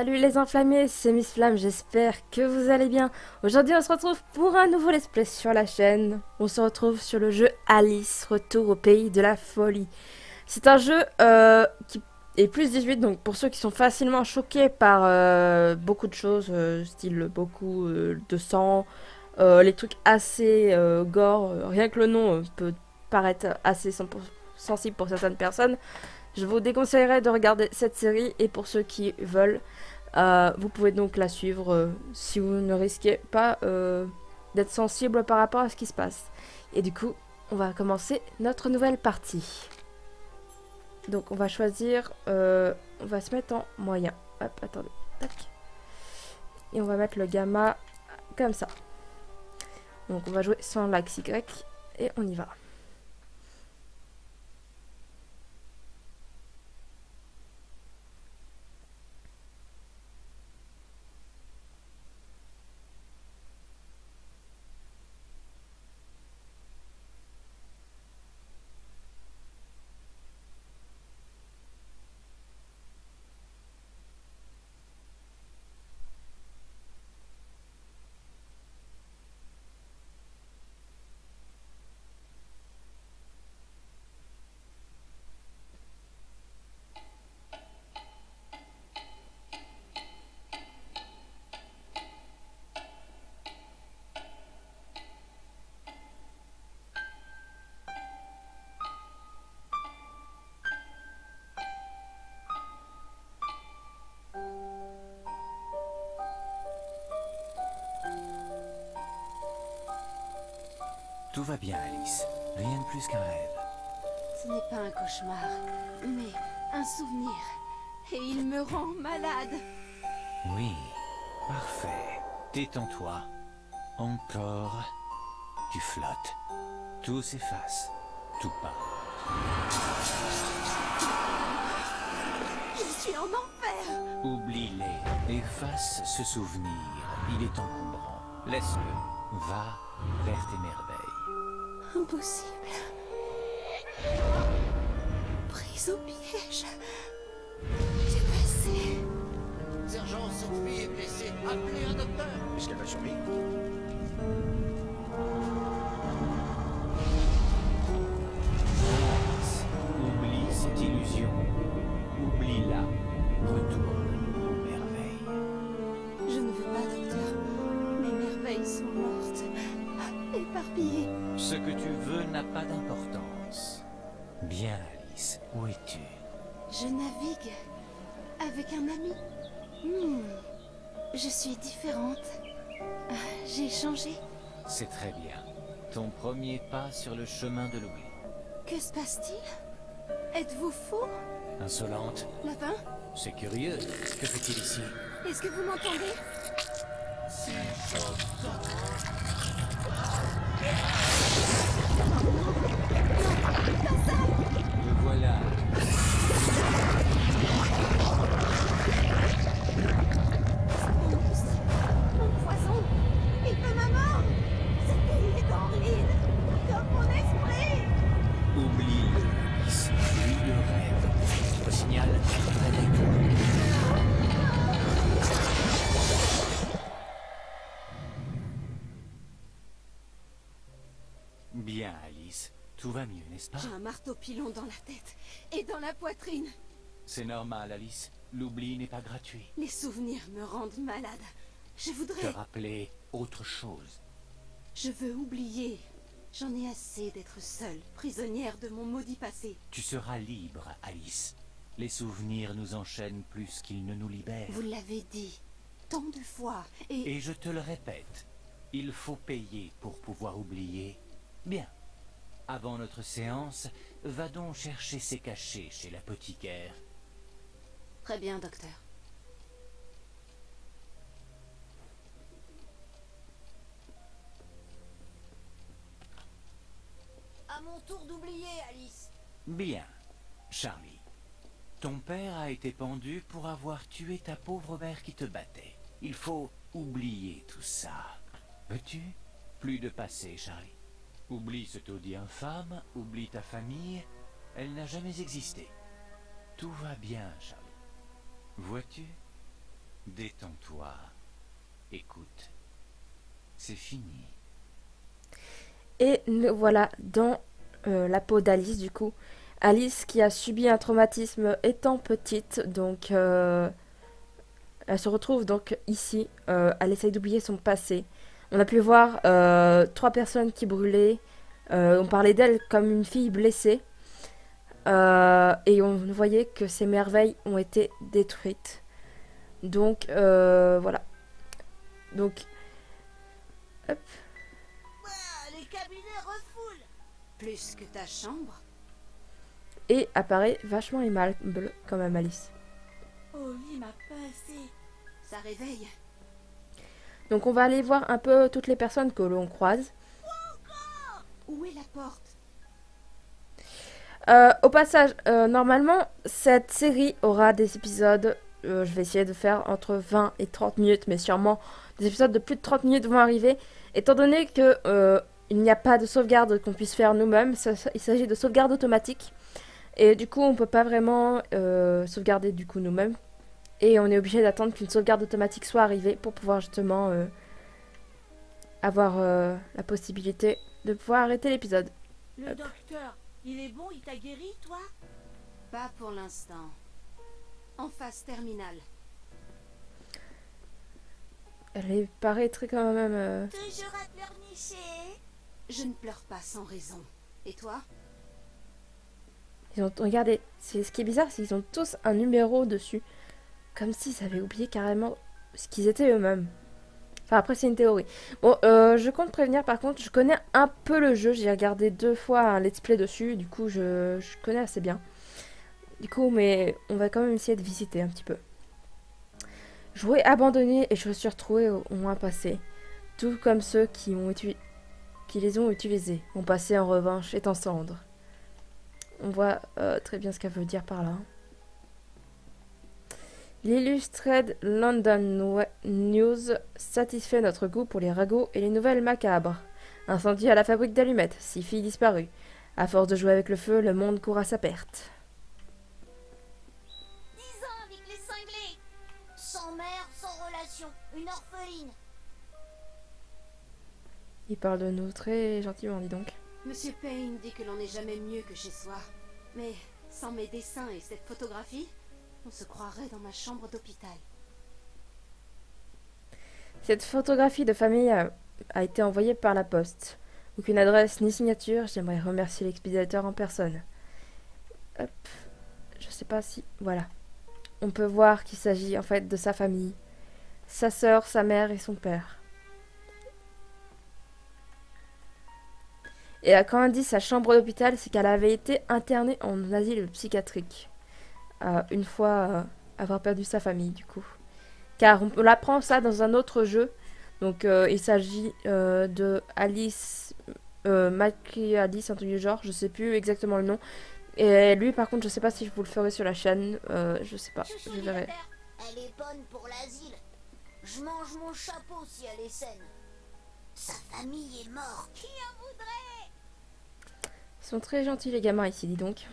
salut les enflammés, c'est Miss Flamme, j'espère que vous allez bien. Aujourd'hui on se retrouve pour un nouveau let's play sur la chaîne. On se retrouve sur le jeu Alice, Retour au pays de la folie. C'est un jeu euh, qui est plus 18, donc pour ceux qui sont facilement choqués par euh, beaucoup de choses, euh, style beaucoup de sang, les trucs assez gore, rien que le nom peut paraître assez sensible pour certaines personnes. Je vous déconseillerais de regarder cette série et pour ceux qui veulent, euh, vous pouvez donc la suivre euh, si vous ne risquez pas euh, d'être sensible par rapport à ce qui se passe. Et du coup, on va commencer notre nouvelle partie. Donc on va choisir, on va se mettre en moyen. Hop, attendez. Et on va mettre le gamma comme ça. Donc on va jouer sans l'axe Y et on y va. Tout va bien, Alice. Rien de plus qu'un rêve. Ce n'est pas un cauchemar, mais un souvenir. Et il me rend malade. Oui, parfait. Détends-toi. Encore. Tu flottes. Tout s'efface. Tout part. Je suis en enfer Oublie-les. Efface ce souvenir. Il est encombrant. Laisse-le. Va vers tes merveilles. Impossible. Prise au piège. C'est passé. Sergent, Sophie est blessée. Appelez un docteur. Est-ce qu'elle va survivre Oublie cette illusion. Oublie-la. Retourne aux merveilles. Je ne veux pas, docteur. Mes merveilles sont mortes. Éparpillées. Ce que tu veux n'a pas d'importance. Bien, Alice, où es-tu? Je navigue avec un ami. Hmm. Je suis différente. Ah, J'ai changé. C'est très bien. Ton premier pas sur le chemin de l'oubli. Que se passe-t-il? Êtes-vous fou? Insolente, Lapin? C'est curieux. Que fait-il ici? Est-ce que vous m'entendez? N'est-ce pas J'ai un marteau pilon dans la tête et dans la poitrine. C'est normal, Alice. L'oubli n'est pas gratuit. Les souvenirs me rendent malade. Je Te voudrais... rappeler autre chose. Je veux oublier. J'en ai assez d'être seule, prisonnière de mon maudit passé. Tu seras libre, Alice. Les souvenirs nous enchaînent plus qu'ils ne nous libèrent. Vous l'avez dit tant de fois et... Et je te le répète, il faut payer pour pouvoir oublier. Bien. Avant notre séance, va donc chercher ses cachets chez l'apothicaire. Très bien, docteur. À mon tour d'oublier, Alice. Bien. Charlie, ton père a été pendu pour avoir tué ta pauvre mère qui te battait. Il faut oublier tout ça. Veux-tu Plus de passé, Charlie? Oublie ce taudis infâme, oublie ta famille. Elle n'a jamais existé. Tout va bien, Charlie. Vois-tu? Détends-toi. Écoute. C'est fini. Et nous voilà dans euh, la peau d'Alice du coup. Alice qui a subi un traumatisme étant petite, donc euh, elle se retrouve donc ici. Euh, elle essaye d'oublier son passé. On a pu voir euh, trois personnes qui brûlaient. Euh, on parlait d'elle comme une fille blessée. Euh, et on voyait que ses merveilles ont été détruites. Donc euh, voilà. Donc hop. Les cabinets refoulent. Plus que ta chambre et apparaît vachement aimable quand même Alice. Oh, il m'a pas assez. Ça réveille. Donc on va aller voir un peu toutes les personnes que l'on croise. Où est la porte? Euh, au passage, euh, normalement, cette série aura des épisodes, euh, je vais essayer de faire entre 20 et 30 minutes, mais sûrement des épisodes de plus de 30 minutes vont arriver, étant donné que euh, il n'y a pas de sauvegarde qu'on puisse faire nous-mêmes, il s'agit de sauvegarde automatique, et du coup on peut pas vraiment sauvegarder du coup nous-mêmes, et on est obligé d'attendre qu'une sauvegarde automatique soit arrivée pour pouvoir justement euh, avoir euh, la possibilité de pouvoir arrêter l'épisode. Le docteur, il est bon, il t'a guéri, toi? Pas pour l'instant. En phase terminale. Elle est- paraît très quand même... euh, Toujours à pleurnicher. Je ne pleure pas sans raison. Et toi? Ils ont, regardez, c'est ce qui est bizarre, c'est qu'ils ont tous un numéro dessus. Comme s'ils avaient oublié carrément ce qu'ils étaient eux-mêmes. Enfin, après, c'est une théorie. Bon, euh, je compte prévenir, par contre, je connais un peu le jeu. J'ai regardé deux fois un let's play dessus. Du coup, je, connais assez bien. Du coup, mais on va quand même essayer de visiter un petit peu. Jouer abandonné et retrouvée au, au moins passé. Tout comme ceux qui, ont qui les ont utilisés. Mon passé, en revanche, est en cendres. On voit euh, très bien ce qu'elle veut dire par là. L'Illustrated London News satisfait notre goût pour les ragots et les nouvelles macabres. Incendie à la fabrique d'allumettes, six filles disparues. À force de jouer avec le feu, le monde court à sa perte. Dix ans avec les cinglés. Sans mère, sans relation. Une orpheline. Il parle de nous très gentiment, dis donc. Monsieur Payne dit que l'on n'est jamais mieux que chez soi. Mais sans mes dessins et cette photographie, on se croirait dans ma chambre d'hôpital. Cette photographie de famille a, été envoyée par la poste. Aucune adresse ni signature, j'aimerais remercier l'expéditeur en personne. Hop, je sais pas si... Voilà. On peut voir qu'il s'agit en fait de sa famille. Sa sœur, sa mère et son père. Et quand on dit sa chambre d'hôpital, c'est qu'elle avait été internée en asile psychiatrique. Euh, une fois euh, avoir perdu sa famille, du coup car on apprend ça dans un autre jeu. Donc euh, il s'agit euh, de Alice, euh, Macri Alice, un truc du genre, je sais plus exactement le nom. Et lui par contre je sais pas si je vous le ferai sur la chaîne, euh, je sais pas, je verrai. Libertaire, Elle est bonne pour l'asile. Je mange mon chapeau si elle est saine. Sa famille est morte. Qui en voudrait? Ils sont très gentils les gamins ici, dis donc.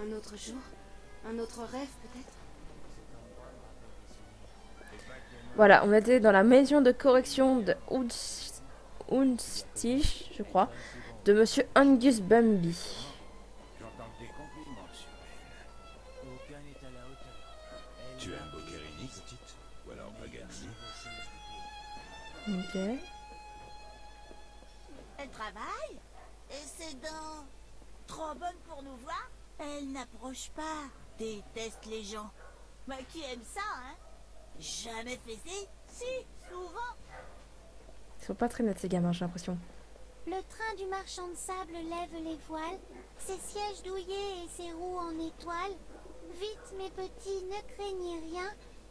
Un autre jour Un autre rêve peut-être? Voilà, on était dans la maison de correction de Unst- Unstich, je crois, de monsieur Angus Bumby. J'entends des compliments sur elle. Aucun n'est à la hauteur. Elle Tu as un des petite Ou alors que- Ok. Elle travaille? Et ses dents Trop bonne pour nous voir? Elle n'approche pas. Déteste les gens. Bah qui aime ça, hein? Jamais fessé Si, souvent. Ils sont pas très nets ces gamins, j'ai l'impression. Le train du marchand de sable lève les voiles, ses sièges douillés et ses roues en étoiles. Vite, mes petits, ne craignez rien.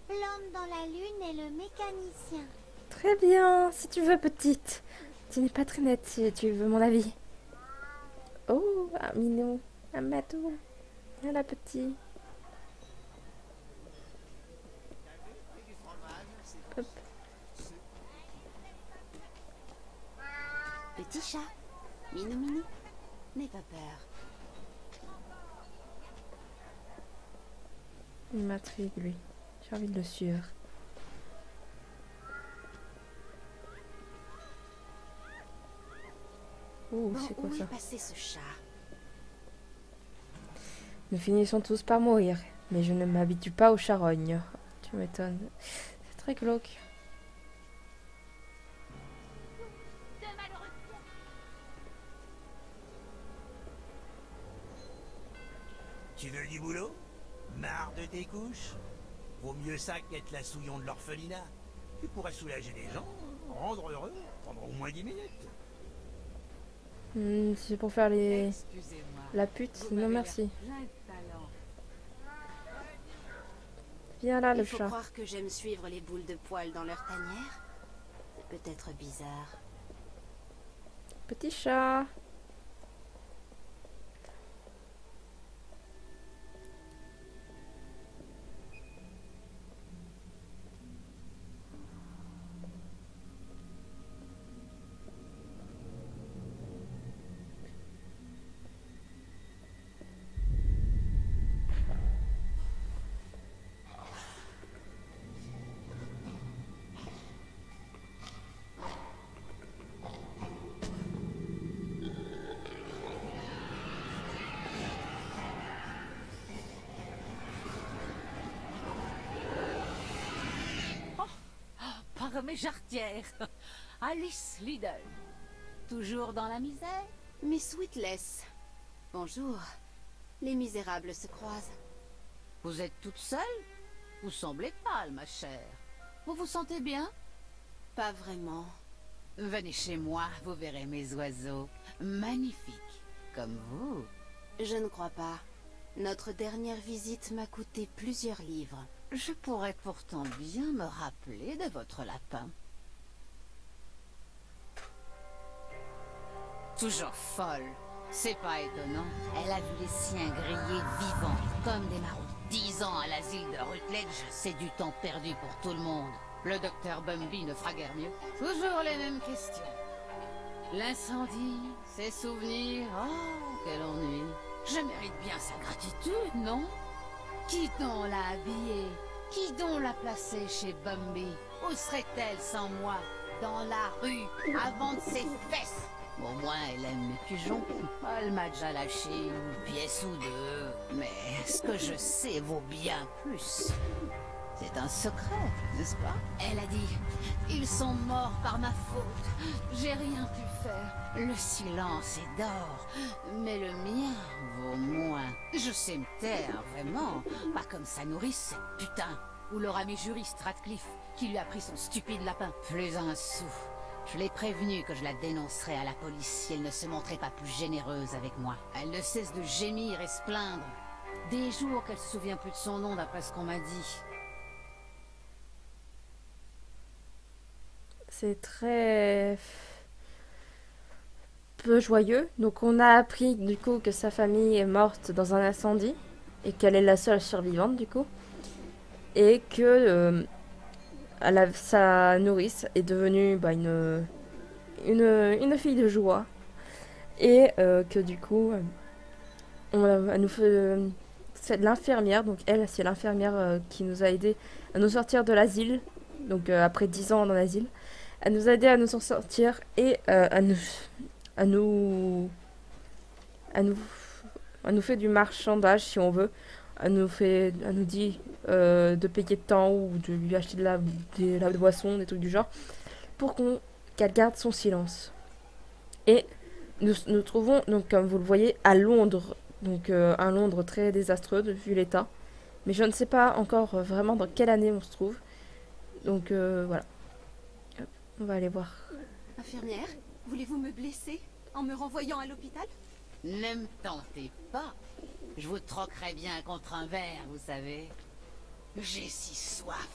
L'homme dans la lune est le mécanicien. Très bien, si tu veux, petite. Tu n'es pas très nette si tu veux mon avis. Oh, un minou, un bateau. Voilà, petit. Hop. Petit chat Minou minou N'aie pas peur. Il m'intrigue, lui. J'ai envie de le suivre. Ouh, Bon, c'est quoi où ça est passé ce chat Nous finissons tous par mourir, mais je ne m'habitue pas aux charognes. Tu m'étonnes. C'est très glauque. Tes couches Vaut mieux ça qu'être la souillon de l'orphelinat. Tu pourrais soulager les gens, rendre heureux, pendant au moins 10 minutes. Si c'est pour faire les... Excusez-moi. la pute, Vous non merci. Viens là, le Il faut chat. croire que j'aime suivre les boules de poils dans leur tanière. C'est peut-être bizarre. Petit chat. Par mes jarretières. Alice Liddell. Toujours dans la misère? Miss Witless. Bonjour. Les misérables se croisent. Vous êtes toute seule? Vous semblez pâle, ma chère. Vous vous sentez bien? Pas vraiment. Venez chez moi, vous verrez mes oiseaux. Magnifiques. Comme vous. Je ne crois pas. Notre dernière visite m'a coûté plusieurs livres. Je pourrais pourtant bien me rappeler de votre lapin. Toujours folle. C'est pas étonnant. Elle a vu les siens grillés vivants, comme des marauds. Dix ans à l'asile de Rutledge, c'est du temps perdu pour tout le monde. Le docteur Bumby ne fera guère mieux. Toujours les mêmes questions. L'incendie, ses souvenirs, oh, quel ennui. Je mérite bien sa gratitude, non? Qui donc l'a habillée Qui donc l'a placée chez Bumby Où serait-elle sans moi? Dans la rue, avant de ses fesses? Au moins, elle aime mes pigeons. Elle m'a déjà lâché une pièce ou deux. Mais ce que je sais vaut bien plus? C'est un secret, n'est-ce pas? Elle a dit Ils sont morts par ma faute. J'ai rien pu Le silence est d'or, mais le mien vaut moins. Je sais me taire, vraiment. Pas comme sa nourrice, putain. Ou leur ami juriste Radcliffe, qui lui a pris son stupide lapin. Plus un sou. Je l'ai prévenue que je la dénoncerais à la police si elle ne se montrait pas plus généreuse avec moi. Elle ne cesse de gémir et se plaindre. Des jours qu'elle se souvient plus de son nom d'après ce qu'on m'a dit. C'est très joyeux. Donc on a appris du coup que sa famille est morte dans un incendie et qu'elle est la seule survivante du coup. Et que euh, sa nourrice est devenue bah, une, une, une fille de joie. Et euh, que du coup, on, elle nous fait... l'infirmière, donc elle, c'est l'infirmière euh, qui nous a aidé à nous sortir de l'asile. Donc après 10 ans dans l'asile. Elle nous a aidé à nous en sortir et à nous à nous à nous à nous fait du marchandage si on veut. Elle nous fait elle nous dit euh, de payer tant ou de lui acheter de la, de la boisson, des trucs du genre, pour qu'on qu'elle garde son silence. Et nous nous trouvons donc comme vous le voyez à Londres, donc euh, un Londres très désastreux de- vu l'état. Mais je ne sais pas encore euh, vraiment dans quelle année on se trouve. Donc voilà. On va aller voir. Infirmière, voulez-vous me blesser en me renvoyant à l'hôpital? Ne me tentez pas. Je vous troquerai bien contre un verre, vous savez. J'ai si soif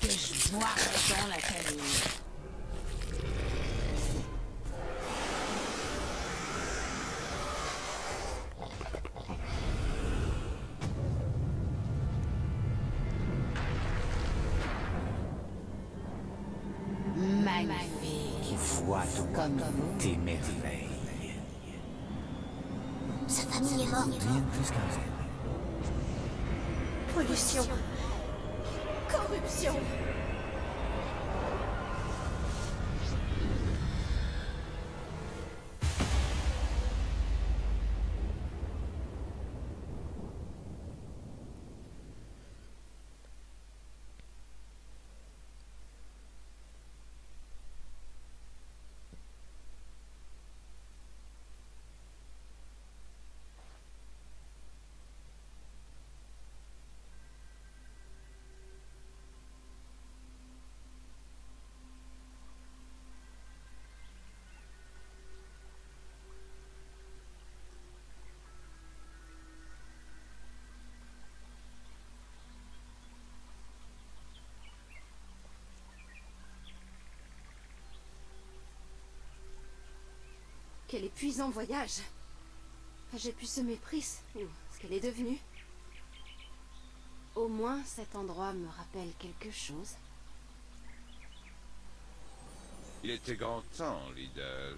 que je boirai dans la canille. Tes merveilles. Sa famille est morte. Plus qu'un rêve. Pollution. Corruption. Quel épuisant voyage. J'ai pu ce méprise, ou ce qu'elle est devenue. Au moins, cet endroit me rappelle quelque chose. Il était grand temps, Lidl.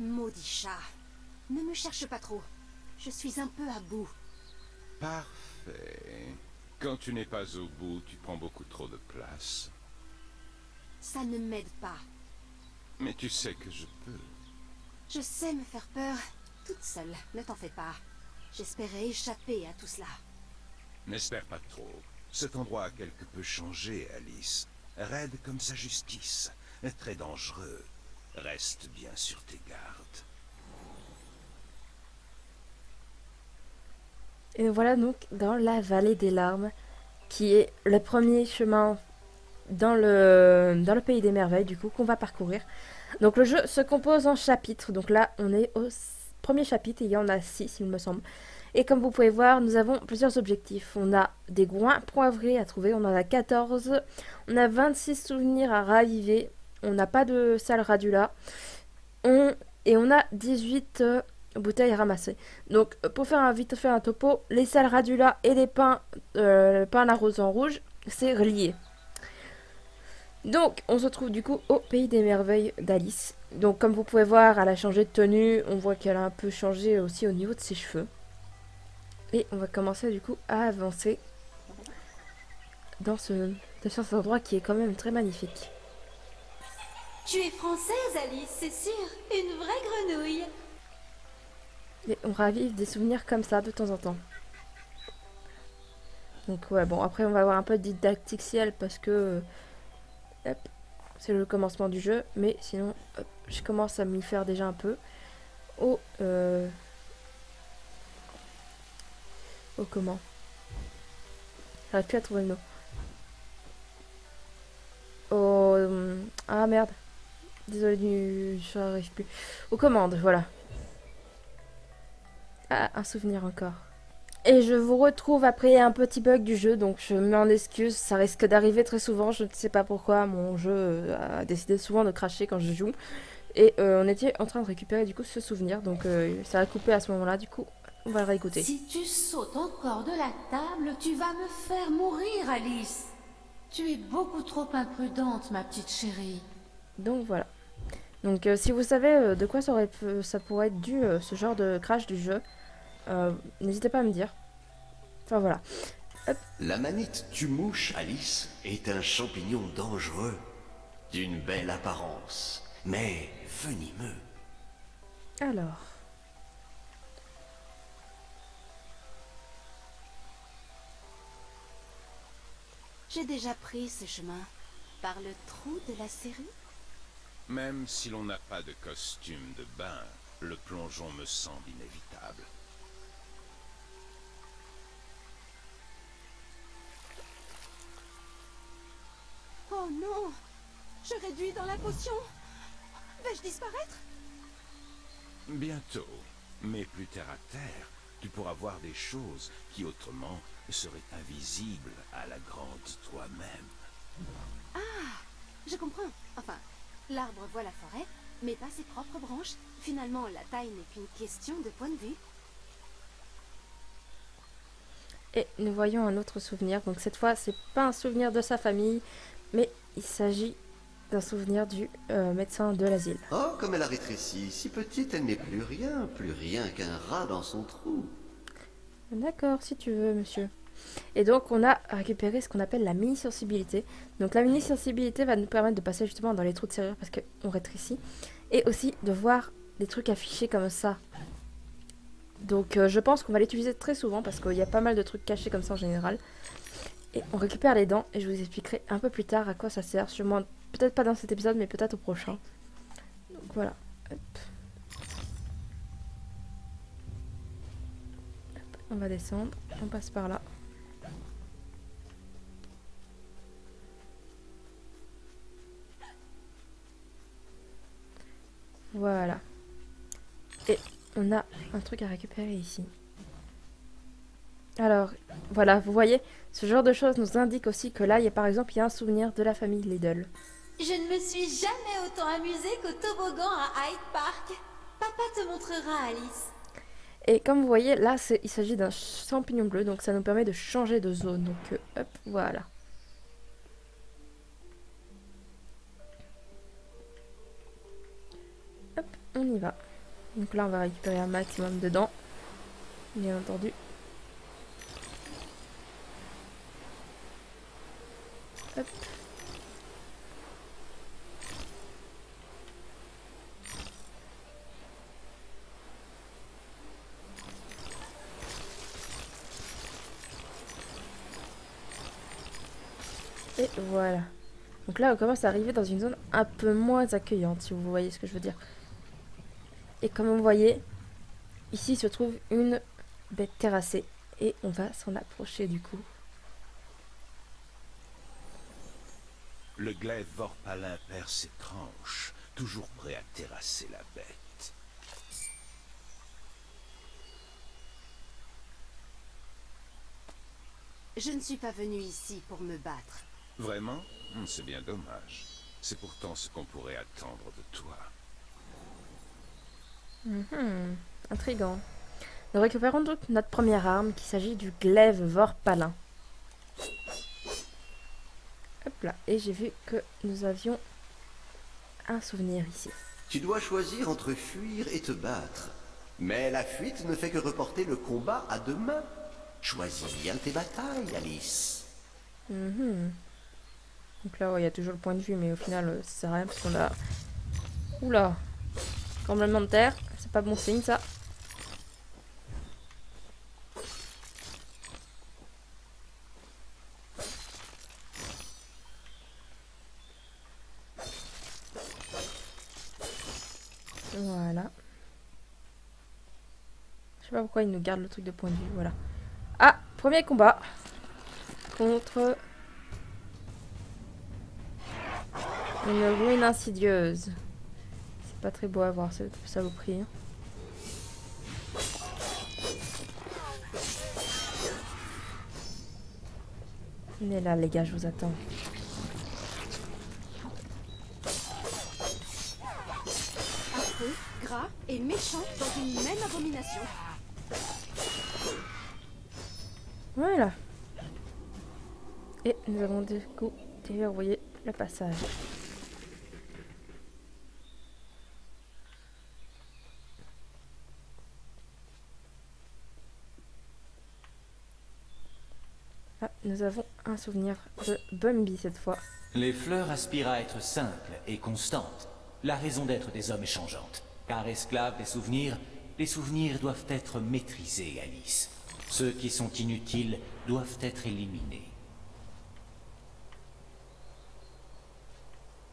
Maudit chat. Ne me cherche pas trop. Je suis un peu à bout. Parfait. Quand tu n'es pas au bout, tu prends beaucoup trop de place. Ça ne m'aide pas. Mais tu sais que je peux. Je sais me faire peur, toute seule, ne t'en fais pas. J'espérais échapper à tout cela. N'espère pas trop. Cet endroit a quelque peu changé, Alice. Raide comme sa justice. Très dangereux. Reste bien sur tes gardes. Et voilà donc dans la vallée des larmes, qui est le premier chemin dans le, dans le pays des merveilles, du coup, qu'on va parcourir. Donc le jeu se compose en chapitres. Donc là, on est au premier chapitre et il y en a six, il me semble. Et comme vous pouvez voir, nous avons plusieurs objectifs. On a des groins poivrés à trouver, on en a 14. On a 26 souvenirs à raviver. On n'a pas de salle radula. Et on a 18 euh, bouteilles à ramasser. Donc pour faire un vite faire un topo, les salles radula et les pains, euh, le pain à la rose en rouge, c'est relié. Donc, on se trouve du coup au pays des merveilles d'Alice. Donc, comme vous pouvez voir, elle a changé de tenue. On voit qu'elle a un peu changé aussi au niveau de ses cheveux. Et on va commencer du coup à avancer dans ce, dans cet endroit qui est quand même très magnifique. Tu es française, Alice, c'est sûr. Une vraie grenouille. Et on ravive des souvenirs comme ça de temps en temps. Donc ouais, bon, après on va avoir un peu de didacticiel parce que c'est le commencement du jeu, mais sinon, je commence à m'y faire déjà un peu. Au, euh, au comment? J'arrive plus à trouver le nom. Au, ah merde. Désolé du, je n'arrive plus. Aux commandes, voilà. Ah, un souvenir encore. Et je vous retrouve après un petit bug du jeu, donc je m'en excuse, ça risque d'arriver très souvent, je ne sais pas pourquoi, mon jeu euh, a décidé souvent de cracher quand je joue. Et euh, on était en train de récupérer du coup ce souvenir, donc euh, ça a coupé à ce moment-là, du coup on va le réécouter. Si tu sautes encore de la table, tu vas me faire mourir, Alice. Tu es beaucoup trop imprudente, ma petite chérie. Donc voilà. Donc si vous savez de quoi ça, aurait, ça pourrait être dû, ce genre de crash du jeu, euh, n'hésitez pas à me dire. Enfin voilà. La manite du mouche, Alice, est un champignon dangereux, d'une belle apparence, mais venimeux. Alors. J'ai déjà pris ce chemin par le trou de la série. Même si l'on n'a pas de costume de bain, le plongeon me semble inévitable. Oh non Je réduis dans la potion Vais-je disparaître? Bientôt. Mais plus terre à terre, tu pourras voir des choses qui autrement seraient invisibles à la grande toi-même. Ah Je comprends. Enfin, l'arbre voit la forêt, mais pas ses propres branches. Finalement, la taille n'est qu'une question de point de vue. Et nous voyons un autre souvenir. Donc cette fois, c'est pas un souvenir de sa famille, mais il s'agit d'un souvenir du euh, médecin de l'asile. Oh, comme elle a rétréci. Si petite, elle n'est plus rien, plus rien qu'un rat dans son trou. D'accord, si tu veux, monsieur. Et donc on a récupéré ce qu'on appelle la mini sensibilité. Donc la mini sensibilité va nous permettre de passer justement dans les trous de serrure parce qu'on rétrécit. Et aussi de voir des trucs affichés comme ça. Donc euh, je pense qu'on va l'utiliser très souvent parce qu'il y a pas mal de trucs cachés comme ça en général. Et on récupère les dents et je vous expliquerai un peu plus tard à quoi ça sert. Sûrement, peut-être pas dans cet épisode mais peut-être au prochain. Donc voilà. On va descendre, on passe par là. Voilà. Et on a un truc à récupérer ici. Alors, voilà, vous voyez, ce genre de choses nous indique aussi que là, il y a par exemple, il y a un souvenir de la famille Lidl. Je ne me suis jamais autant amusée qu'au toboggan à Hyde Park. Papa te montrera, Alice. Et comme vous voyez, là, il s'agit d'un champignon bleu, donc ça nous permet de changer de zone. Donc, euh, hop, voilà. Hop, on y va. Donc là, on va récupérer un maximum de dents, bien entendu. Et voilà. Donc là, on commence à arriver dans une zone un peu moins accueillante, si vous voyez ce que je veux dire. Et comme vous voyez, ici se trouve une bête terrassée. Et on va s'en approcher du coup. Le glaive vorpalin perd ses tranches, toujours prêt à terrasser la bête. Je ne suis pas venu ici pour me battre. Vraiment? Hmm, C'est bien dommage. C'est pourtant ce qu'on pourrait attendre de toi. Mhm, intrigant. Nous récupérons donc notre première arme, qui s'agit du glaive vorpalin. Hop là, et j'ai vu que nous avions un souvenir ici. Tu dois choisir entre fuir et te battre. Mais la fuite ne fait que reporter le combat à demain. Choisis bien tes batailles, Alice. Mhm. Donc là, il y a toujours le point de vue, mais au final, euh, ça sert à rien parce qu'on a... Oula Tremblement de terre, c'est pas bon signe ça. Voilà. Je sais pas pourquoi il nous garde le truc de point de vue, voilà. Ah, premier combat contre une ruine insidieuse. C'est pas très beau à voir cette saloperie. Hein. Mais là, les gars, je vous attends. Voilà. Et nous avons du coup déverrouillé le passage. Ah, nous avons un souvenir de Bumby cette fois. Les fleurs aspirent à être simples et constantes. La raison d'être des hommes est changeante. Car esclaves des souvenirs, les souvenirs doivent être maîtrisés, Alice. Ceux qui sont inutiles doivent être éliminés.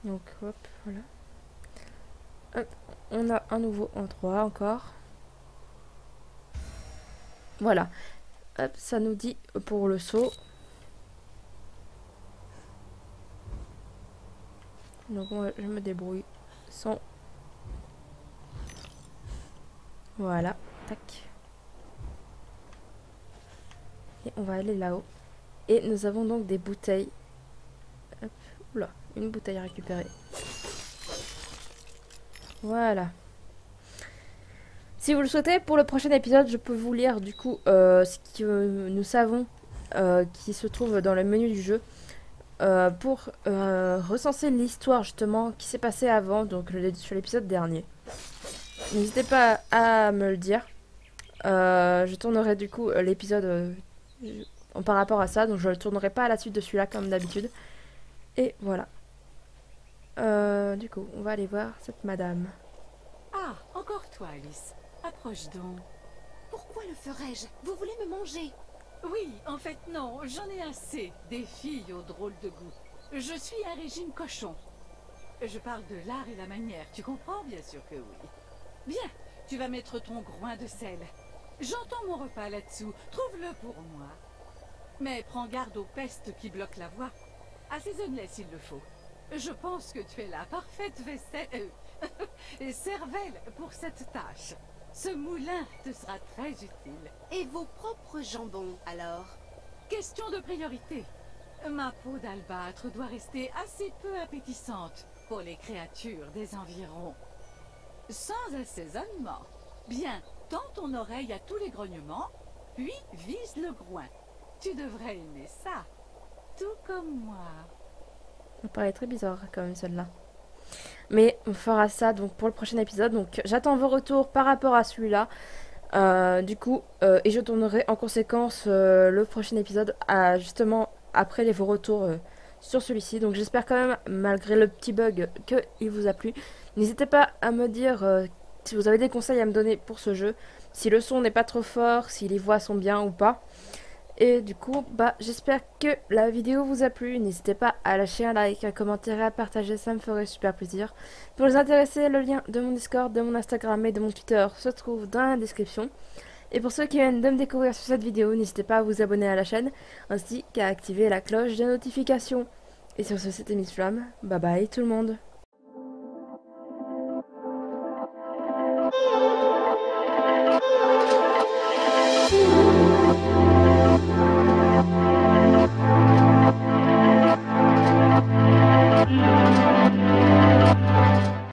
Donc hop, voilà. Hop, on a un nouveau endroit encore. Voilà. Hop, ça nous dit pour le saut. Donc moi, je me débrouille sans... Voilà, tac. Et on va aller là-haut. Et nous avons donc des bouteilles. Hop, oula, une bouteille à récupérer. Voilà. Si vous le souhaitez, pour le prochain épisode, je peux vous lire du coup euh, ce que nous savons euh, qui se trouve dans le menu du jeu euh, pour recenser l'histoire justement qui s'est passée avant, donc sur l'épisode dernier. N'hésitez pas à me le dire. je tournerai du coup l'épisode par rapport à ça. Donc je le tournerai pas à la suite de celui-là comme d'habitude. Et voilà. Euh, du coup, on va aller voir cette madame. Ah, encore toi, Alice. Approche donc. Pourquoi le ferais-je? Vous voulez me manger? Oui, en fait, non. J'en ai assez des filles aux drôles de goût. Je suis un régime cochon. Je parle de l'art et la manière, tu comprends? Bien sûr que oui. Bien, tu vas mettre ton groin de sel. J'entends mon repas là-dessous, trouve-le pour moi. Mais prends garde aux pestes qui bloquent la voie. Assaisonne-les s'il le faut. Je pense que tu es la parfaite vaisselle... et cervelle pour cette tâche. Ce moulin te sera très utile. Et vos propres jambons, alors? Question de priorité. Ma peau d'albâtre doit rester assez peu appétissante pour les créatures des environs. Sans assaisonnement. Bien, tends ton oreille à tous les grognements, puis vise le groin. Tu devrais aimer ça. Tout comme moi. Ça paraît très bizarre quand même celle-là. Mais on fera ça donc pour le prochain épisode. Donc j'attends vos retours par rapport à celui-là. Euh, du coup, euh, et je tournerai en conséquence euh, le prochain épisode à, justement après les vos retours sur celui-ci. Donc j'espère quand même, malgré le petit bug, qu'il vous a plu. N'hésitez pas à me dire si vous avez des conseils à me donner pour ce jeu. Si le son n'est pas trop fort, si les voix sont bien ou pas. Et du coup, bah, j'espère que la vidéo vous a plu. N'hésitez pas à lâcher un like, à commenter et à partager, ça me ferait super plaisir. Pour les intéresser, le lien de mon Discord, de mon Instagram et de mon Twitter se trouve dans la description. Et pour ceux qui viennent de me découvrir sur cette vidéo, n'hésitez pas à vous abonner à la chaîne, ainsi qu'à activer la cloche de notification. Et sur ce, c'était Miss Flamme. Bye bye tout le monde.